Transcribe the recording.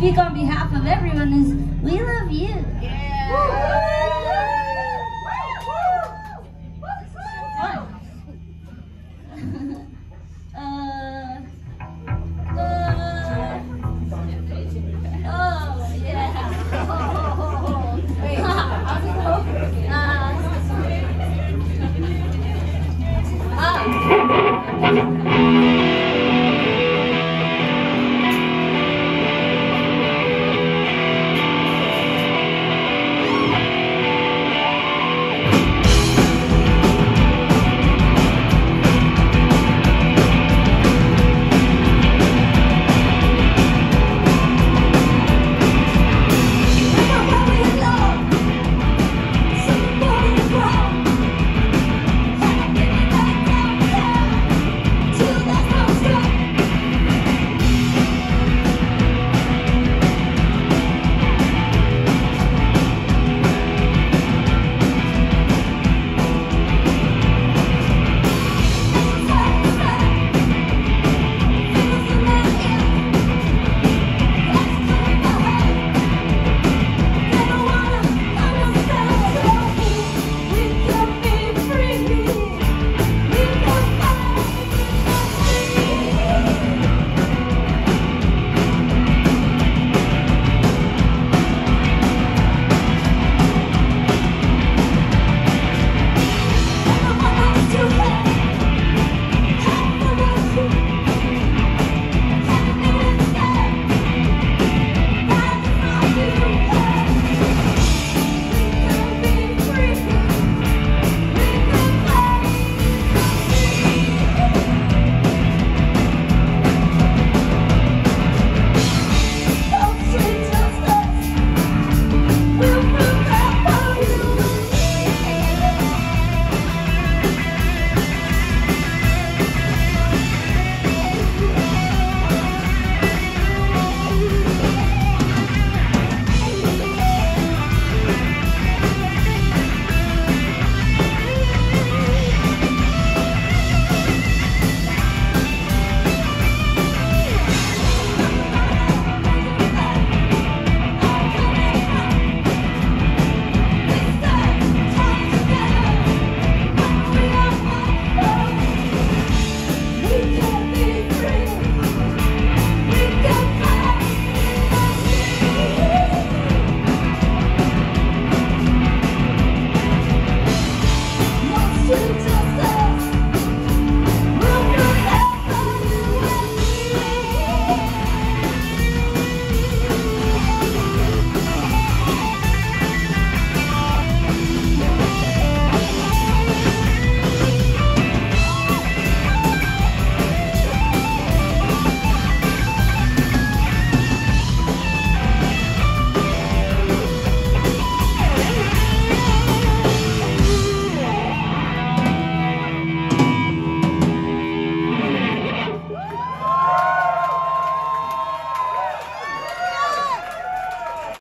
speak on behalf of everyone is we love you. Yeah.